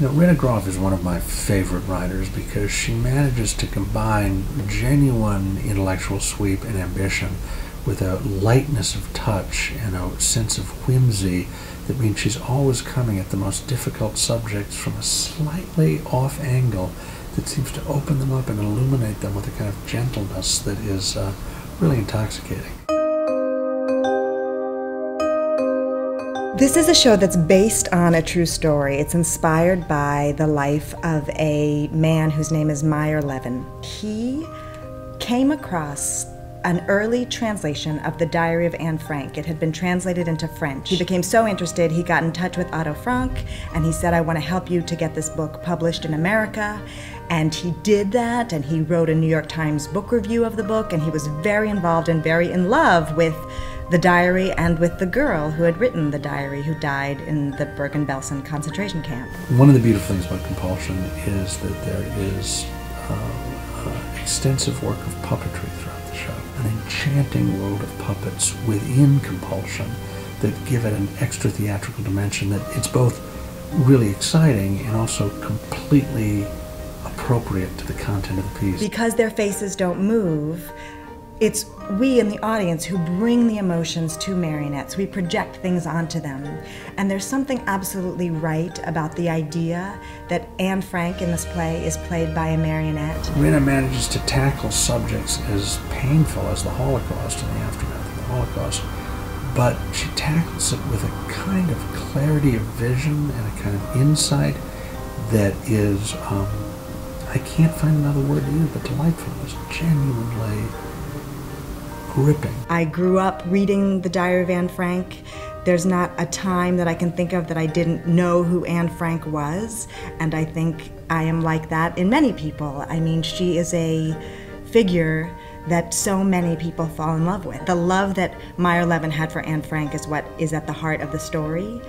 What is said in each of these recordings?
Know, Rinne Groff is one of my favorite writers because she manages to combine genuine intellectual sweep and ambition with a lightness of touch and a sense of whimsy that means she's always coming at the most difficult subjects from a slightly off angle that seems to open them up and illuminate them with a kind of gentleness that is uh, really intoxicating. This is a show that's based on a true story. It's inspired by the life of a man whose name is Meyer Levin. He came across an early translation of the Diary of Anne Frank. It had been translated into French. He became so interested, he got in touch with Otto Frank and he said, I want to help you to get this book published in America. And he did that, and he wrote a New York Times book review of the book, and he was very involved and very in love with the diary and with the girl who had written the diary who died in the Bergen-Belsen concentration camp. One of the beautiful things about compulsion is that there is uh, uh, extensive work of puppetry throughout an enchanting world of puppets within compulsion that give it an extra theatrical dimension that it's both really exciting and also completely appropriate to the content of the piece. Because their faces don't move, it's we in the audience who bring the emotions to marionettes. We project things onto them. And there's something absolutely right about the idea that Anne Frank in this play is played by a marionette. Rinne manages to tackle subjects as painful as the Holocaust and the aftermath of the Holocaust, but she tackles it with a kind of clarity of vision and a kind of insight that is, um, I can't find another word to use, but delightful. It's genuinely gripping. I grew up reading The Diary of Anne Frank. There's not a time that I can think of that I didn't know who Anne Frank was, and I think I am like that in many people. I mean, she is a figure that so many people fall in love with. The love that Meyer Levin had for Anne Frank is what is at the heart of the story.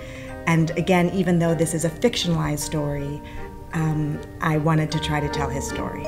And again, even though this is a fictionalized story, um, I wanted to try to tell his story.